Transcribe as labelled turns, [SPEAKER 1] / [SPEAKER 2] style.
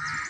[SPEAKER 1] you